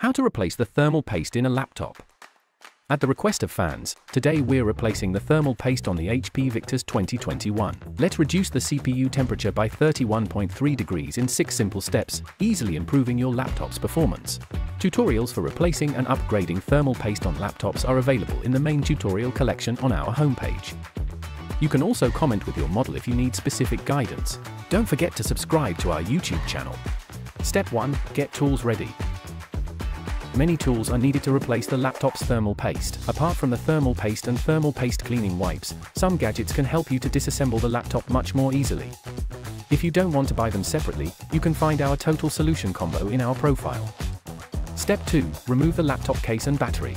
How to replace the thermal paste in a laptop. At the request of fans, today we're replacing the thermal paste on the HP Victus 2021. Let's reduce the CPU temperature by 31.3 degrees in 6 simple steps, easily improving your laptop's performance. Tutorials for replacing and upgrading thermal paste on laptops are available in the main tutorial collection on our homepage. You can also comment with your model if you need specific guidance. Don't forget to subscribe to our YouTube channel. Step 1. Get tools ready. Many tools are needed to replace the laptop's thermal paste. Apart from the thermal paste and thermal paste cleaning wipes, some gadgets can help you to disassemble the laptop much more easily. If you don't want to buy them separately, you can find our total solution combo in our profile. Step 2. Remove the laptop case and battery.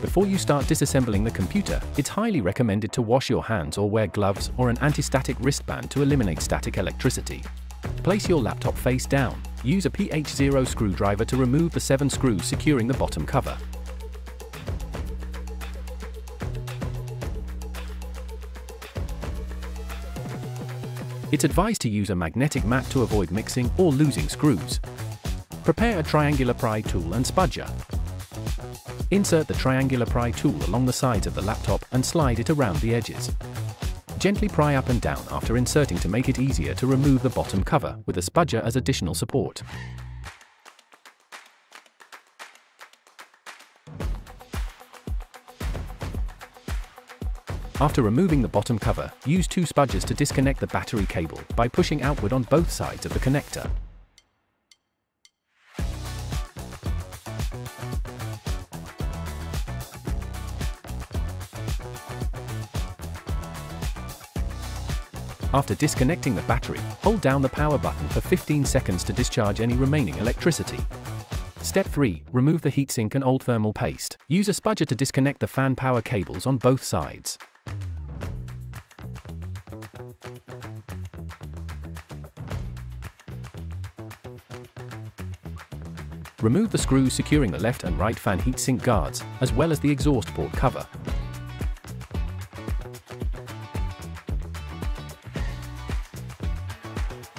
Before you start disassembling the computer, it's highly recommended to wash your hands or wear gloves or an anti-static wristband to eliminate static electricity. Place your laptop face down. Use a PH0 screwdriver to remove the seven screws securing the bottom cover. It's advised to use a magnetic mat to avoid mixing or losing screws. Prepare a triangular pry tool and spudger. Insert the triangular pry tool along the sides of the laptop and slide it around the edges. Gently pry up and down after inserting to make it easier to remove the bottom cover with a spudger as additional support. After removing the bottom cover, use two spudgers to disconnect the battery cable by pushing outward on both sides of the connector. After disconnecting the battery, hold down the power button for 15 seconds to discharge any remaining electricity. Step 3. Remove the heatsink and old thermal paste. Use a spudger to disconnect the fan power cables on both sides. Remove the screws securing the left and right fan heatsink guards, as well as the exhaust port cover.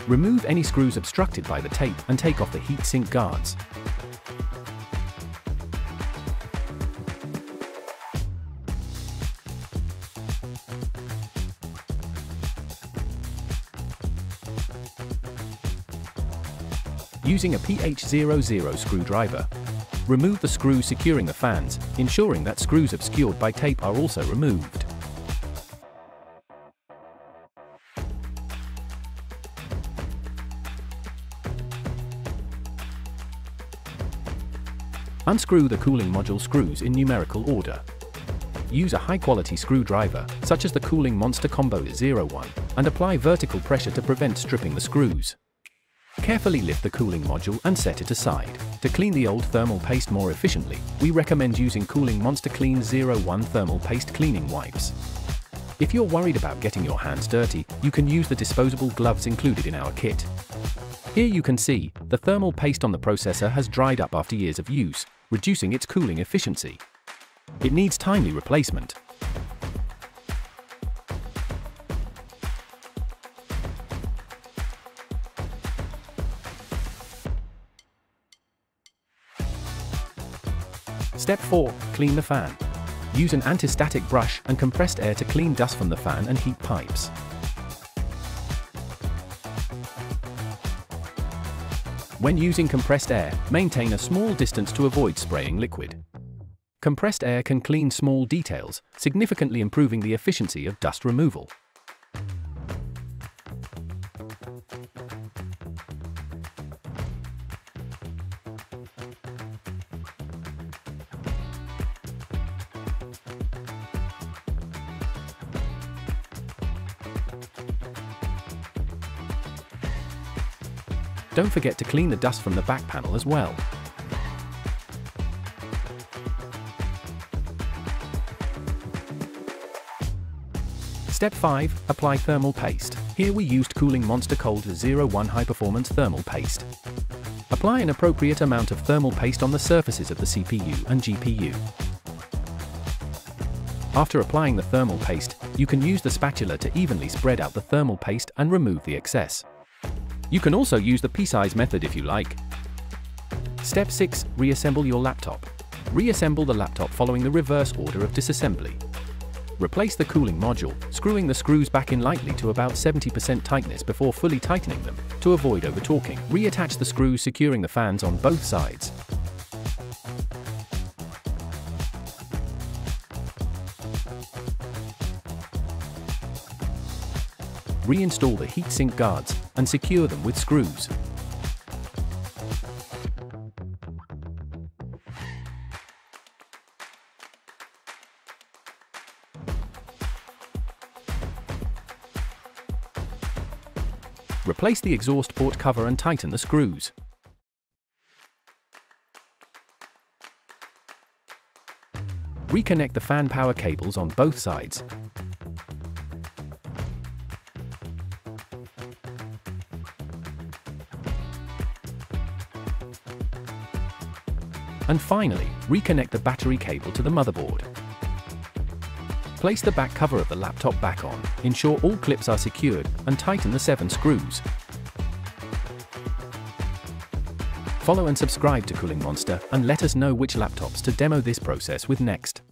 Remove any screws obstructed by the tape and take off the heatsink guards. Using a PH00 screwdriver, remove the screws securing the fans, ensuring that screws obscured by tape are also removed. Unscrew the cooling module screws in numerical order. Use a high-quality screwdriver, such as the Kooling Monster KOMBO 01, and apply vertical pressure to prevent stripping the screws. Carefully lift the cooling module and set it aside. To clean the old thermal paste more efficiently, we recommend using Kooling Monster KLEAN 01 thermal paste cleaning wipes. If you're worried about getting your hands dirty, you can use the disposable gloves included in our kit. Here you can see, the thermal paste on the processor has dried up after years of use, reducing its cooling efficiency. It needs timely replacement. Step 4. Clean the fan. Use an anti-static brush and compressed air to clean dust from the fan and heat pipes. When using compressed air, maintain a small distance to avoid spraying liquid. Compressed air can clean small details, significantly improving the efficiency of dust removal. Don't forget to clean the dust from the back panel as well. Step 5. Apply thermal paste. Here we used Kooling Monster KOLD 01 High Performance Thermal Paste. Apply an appropriate amount of thermal paste on the surfaces of the CPU and GPU. After applying the thermal paste, you can use the spatula to evenly spread out the thermal paste and remove the excess. You can also use the pea-size method if you like. Step 6. Reassemble your laptop. Reassemble the laptop following the reverse order of disassembly. Replace the cooling module, screwing the screws back in lightly to about 70% tightness before fully tightening them, to avoid over-torquing. Reattach the screws securing the fans on both sides. Reinstall the heatsink guards and secure them with screws. Replace the exhaust port cover and tighten the screws. Reconnect the fan power cables on both sides. And finally, reconnect the battery cable to the motherboard. Place the back cover of the laptop back on, ensure all clips are secured, and tighten the 7 screws. Follow and subscribe to Kooling Monster and let us know which laptops to demo this process with next.